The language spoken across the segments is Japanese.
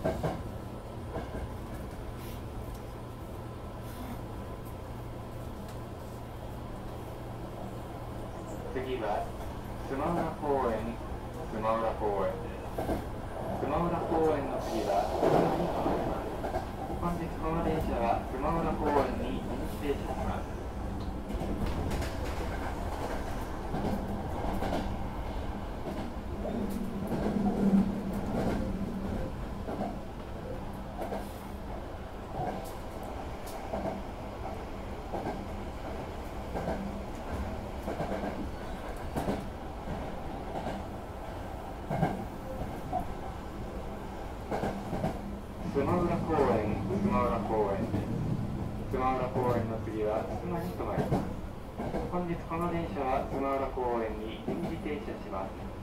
次は妻浦公園。妻浦公園。です妻浦公園の次はマ浦公園の次は須磨に停まります本日この電車は須磨浦公園に臨時停車します。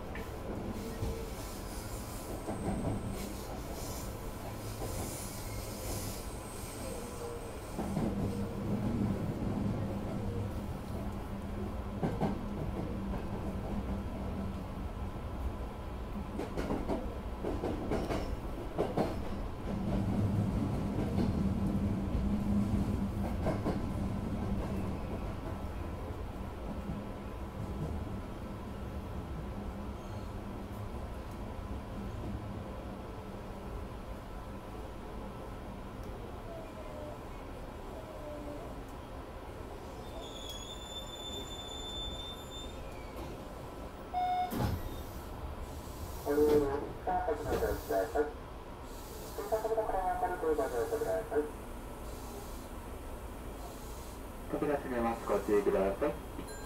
扉閉めますご注意ください。